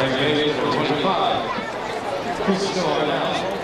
Take 25. Chris Shaw now.